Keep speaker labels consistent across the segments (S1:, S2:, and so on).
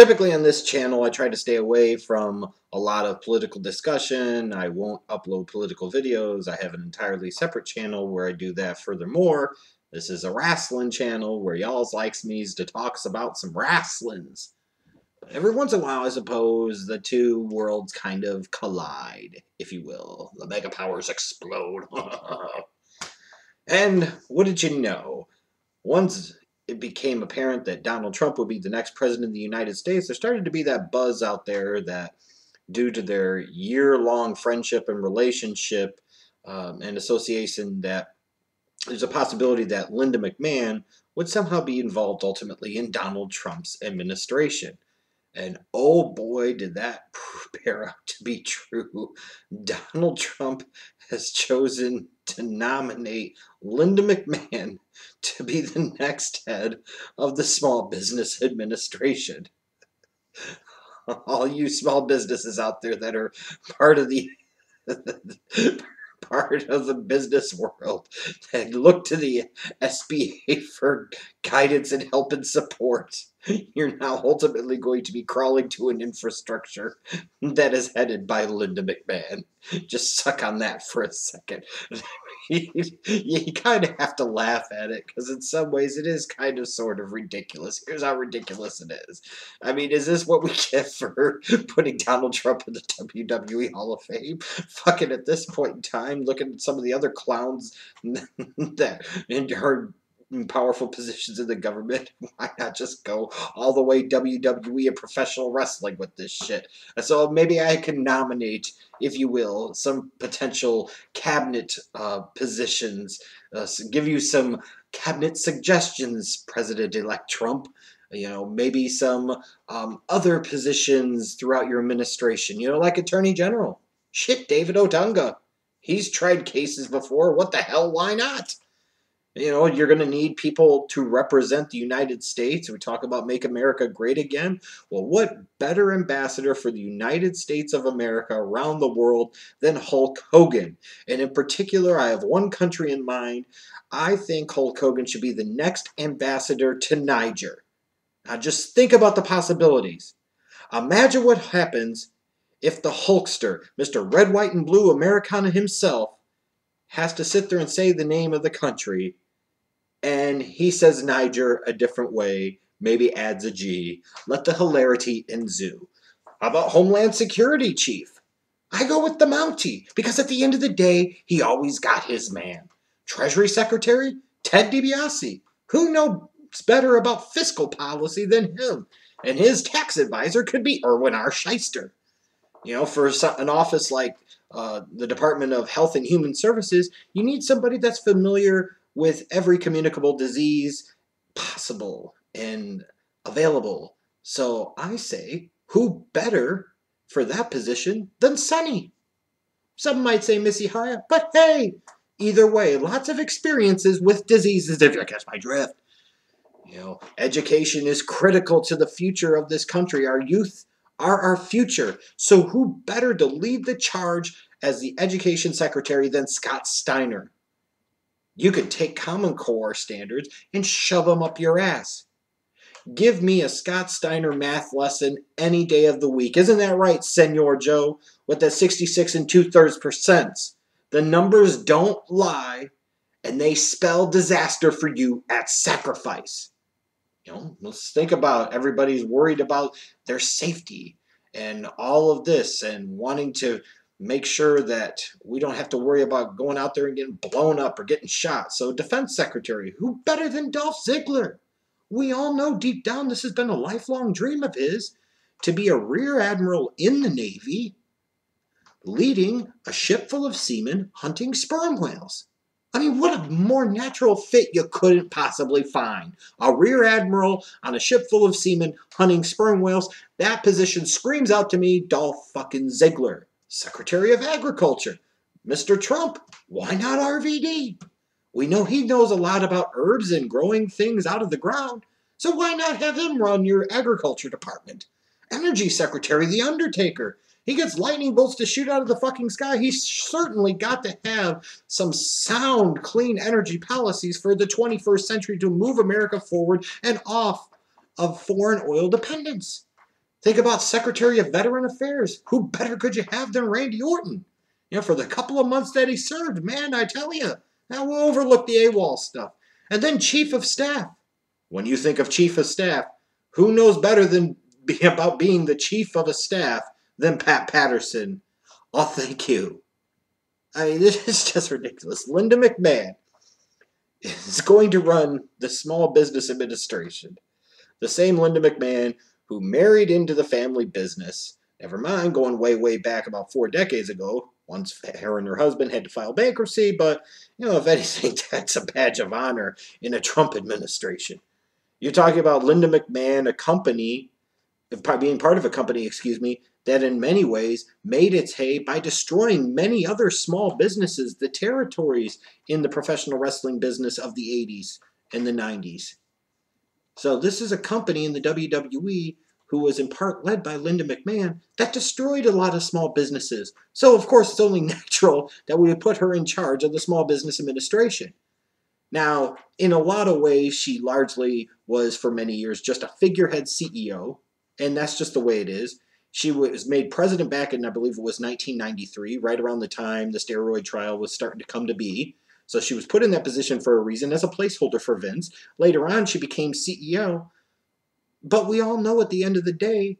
S1: typically on this channel, I try to stay away from a lot of political discussion. I won't upload political videos. I have an entirely separate channel where I do that. Furthermore, this is a wrestling channel where y'all's likes me's to talks about some wrestlings. But every once in a while, I suppose, the two worlds kind of collide, if you will. The mega powers explode. and what did you know? Once it became apparent that Donald Trump would be the next president of the United States, there started to be that buzz out there that due to their year-long friendship and relationship um, and association that there's a possibility that Linda McMahon would somehow be involved ultimately in Donald Trump's administration. And oh boy, did that bear out to be true. Donald Trump has chosen to nominate Linda McMahon to be the next head of the Small Business Administration. All you small businesses out there that are part of the part of the business world and look to the SBA for guidance and help and support. You're now ultimately going to be crawling to an infrastructure that is headed by Linda McMahon. Just suck on that for a second. you, kind of have to laugh at it because in some ways it is kind of sort of ridiculous. Here's how ridiculous it is. I mean, is this what we get for putting Donald Trump in the WWE Hall of Fame? Fucking at this point in time, looking at some of the other clowns that her powerful positions in the government. Why not just go all the way WWE and professional wrestling with this shit? So maybe I can nominate, if you will, some potential cabinet uh, positions, uh, give you some cabinet suggestions, President elect Trump. You know, maybe some um, other positions throughout your administration, you know, like Attorney General. Shit, David Otunga. He's tried cases before. What the hell? Why not? You know, you're going to need people to represent the United States. We talk about make America great again. Well, what better ambassador for the United States of America around the world than Hulk Hogan? And in particular, I have one country in mind. I think Hulk Hogan should be the next ambassador to Niger. Now, just think about the possibilities. Imagine what happens if the Hulkster, Mr. Red, White, and Blue Americana himself, has to sit there and say the name of the country, and he says Niger a different way, maybe adds a G. Let the hilarity ensue. How about Homeland Security Chief? I go with the Mountie, because at the end of the day, he always got his man. Treasury Secretary? Ted DiBiase. Who knows better about fiscal policy than him? And his tax advisor could be Irwin R. Schyster. You know, for an office like uh, the Department of Health and Human Services, you need somebody that's familiar with every communicable disease possible and available. So I say, who better for that position than Sunny? Some might say Missy Hyatt, but hey, either way, lots of experiences with diseases, if you catch my drift. You know, education is critical to the future of this country. Our youth are our future. So who better to lead the charge as the education secretary than Scott Steiner? You could take Common Core standards and shove them up your ass. Give me a Scott Steiner math lesson any day of the week. Isn't that right, Samoa Joe? With that 66 and two thirds percents. The numbers don't lie, and they spell disaster for you at sacrifice. You know, let's think about everybody's worried about their safety and all of this and wanting to make sure that we don't have to worry about going out there and getting blown up or getting shot. So, Defense Secretary, who better than Dolph Ziggler? We all know deep down this has been a lifelong dream of his to be a rear admiral in the Navy, leading a ship full of seamen hunting sperm whales. I mean, what a more natural fit you couldn't possibly find. A rear admiral on a ship full of seamen hunting sperm whales. That position screams out to me Dolph fucking Ziggler. Secretary of Agriculture. Mr. Trump, why not RVD? We know he knows a lot about herbs and growing things out of the ground, so why not have him run your agriculture department? Energy Secretary, The Undertaker. He gets lightning bolts to shoot out of the fucking sky. He's certainly got to have some sound, clean energy policies for the 21st century to move America forward and off of foreign oil dependence. Think about Secretary of Veteran Affairs. Who better could you have than Randy Orton? You know, for the couple of months that he served, man, I tell you, now we'll overlook the AWOL stuff. And then Chief of Staff. When you think of Chief of Staff, who knows better than be about being the Chief of a Staff than Pat Patterson? Oh, thank you. I mean, this is just ridiculous. Linda McMahon is going to run the Small Business Administration. The same Linda McMahon who married into the family business. Never mind, going way, way back about four decades ago, once her and her husband had to file bankruptcy, but, you know, if anything, that's a badge of honor in a Trump administration. You're talking about Linda McMahon, a company, being part of a company, excuse me, that in many ways made its hay by destroying many other small businesses, the territories in the professional wrestling business of the 80s and the 90s. So this is a company in the WWE who was in part led by Linda McMahon that destroyed a lot of small businesses. So of course it's only natural that we would put her in charge of the Small Business Administration. Now, in a lot of ways, she largely was for many years just a figurehead CEO, and that's just the way it is. She was made president back in, I believe it was 1993, right around the time the steroid trial was starting to come to be. So she was put in that position for a reason as a placeholder for Vince. Later on, she became CEO. But we all know at the end of the day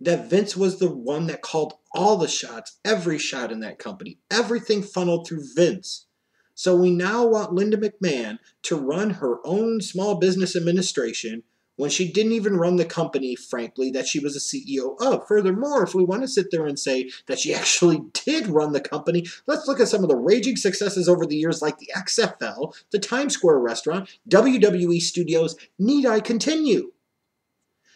S1: that Vince was the one that called all the shots, every shot in that company. Everything funneled through Vince. So we now want Linda McMahon to run her own small business administration when she didn't even run the company, frankly, that she was a CEO of. Furthermore, if we want to sit there and say that she actually did run the company, let's look at some of the raging successes over the years, like the XFL, the Times Square restaurant, WWE Studios. Need I continue?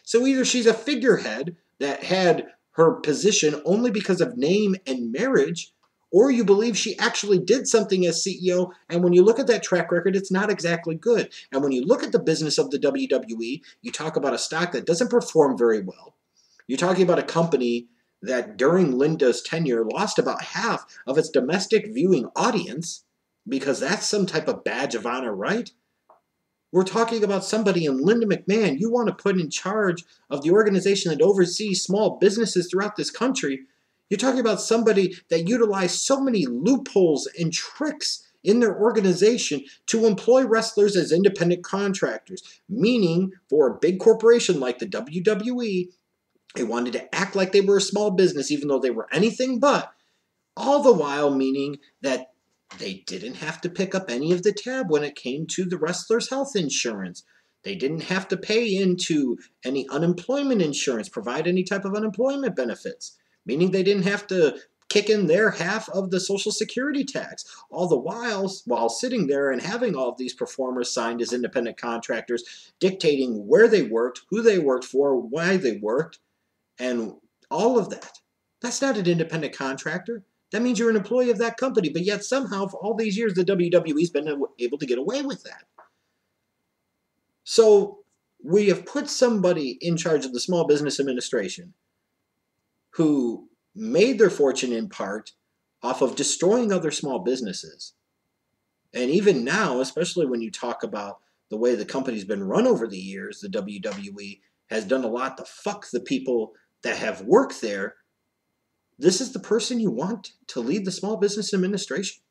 S1: So either she's a figurehead that had her position only because of name and marriage, or you believe she actually did something as CEO, and when you look at that track record, it's not exactly good. And when you look at the business of the WWE, you talk about a stock that doesn't perform very well. You're talking about a company that during Linda's tenure lost about half of its domestic viewing audience because that's some type of badge of honor, right? We're talking about somebody in Linda McMahon you want to put in charge of the organization that oversees small businesses throughout this country you're talking about somebody that utilized so many loopholes and tricks in their organization to employ wrestlers as independent contractors, meaning for a big corporation like the WWE, they wanted to act like they were a small business even though they were anything but, all the while meaning that they didn't have to pick up any of the tab when it came to the wrestler's health insurance. They didn't have to pay into any unemployment insurance, provide any type of unemployment benefits meaning they didn't have to kick in their half of the Social Security tax. All the while, while sitting there and having all of these performers signed as independent contractors, dictating where they worked, who they worked for, why they worked, and all of that. That's not an independent contractor. That means you're an employee of that company, but yet somehow for all these years the WWE's been able to get away with that. So we have put somebody in charge of the Small Business Administration who made their fortune in part off of destroying other small businesses. And even now, especially when you talk about the way the company's been run over the years, the WWE has done a lot to fuck the people that have worked there. This is the person you want to lead the Small Business Administration.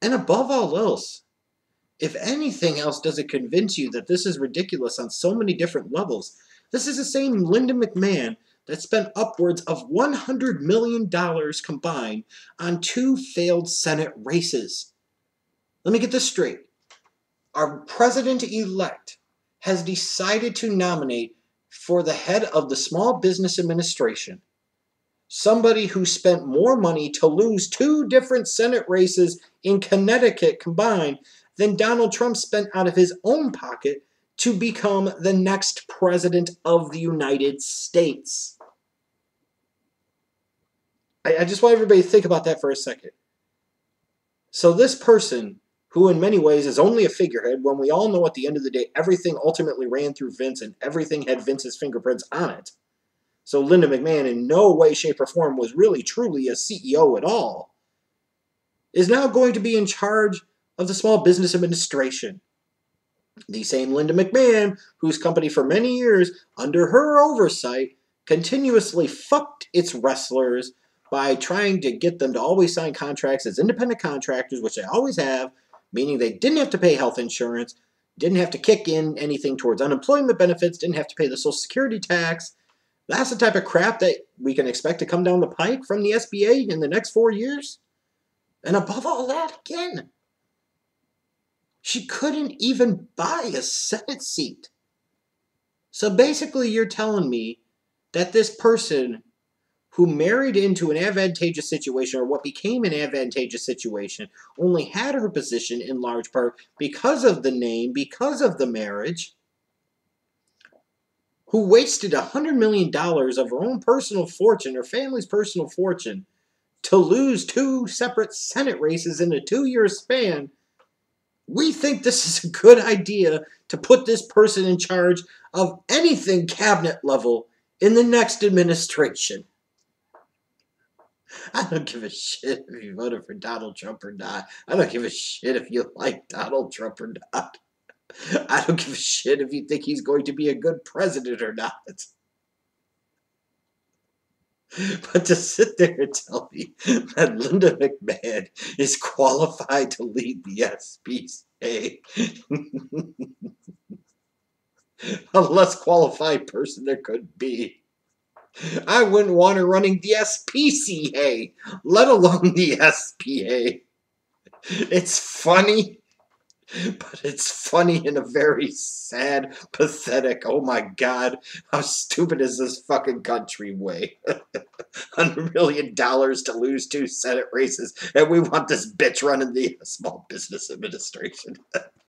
S1: And above all else, if anything else doesn't convince you that this is ridiculous on so many different levels, this is the same Linda McMahon that spent upwards of $100 million combined on two failed Senate races. Let me get this straight. Our president elect has decided to nominate for the head of the Small Business Administration somebody who spent more money to lose two different Senate races in Connecticut combined than Donald Trump spent out of his own pocket to become the next president of the United States. I, I just want everybody to think about that for a second. So this person, who in many ways is only a figurehead, when we all know at the end of the day everything ultimately ran through Vince and everything had Vince's fingerprints on it. So Linda McMahon in no way, shape, or form was really truly a CEO at all, is now going to be in charge of the Small Business Administration. The same Linda McMahon, whose company for many years, under her oversight, continuously fucked its wrestlers by trying to get them to always sign contracts as independent contractors, which they always have, meaning they didn't have to pay health insurance, didn't have to kick in anything towards unemployment benefits, didn't have to pay the Social Security tax. That's the type of crap that we can expect to come down the pike from the SBA in the next four years. And above all that, again, she couldn't even buy a Senate seat. So basically, you're telling me that this person who married into an advantageous situation or what became an advantageous situation only had her position in large part because of the name, because of the marriage, who wasted a $100 million of her own personal fortune, her family's personal fortune, to lose two separate Senate races in a two year span. We think this is a good idea to put this person in charge of anything cabinet level in the next administration. I don't give a shit if you voted for Donald Trump or not. I don't give a shit if you like Donald Trump or not. I don't give a shit if you think he's going to be a good president or not. But to sit there and tell me that Linda McMahon is qualified to lead the SPCA, a less qualified person there could be. I wouldn't want her running the SPCA, let alone the SBA. It's funny, but it's funny in a very sad, pathetic, oh my god, how stupid is this fucking country way? $100 million to lose two Senate races, and we want this bitch running the Small Business Administration.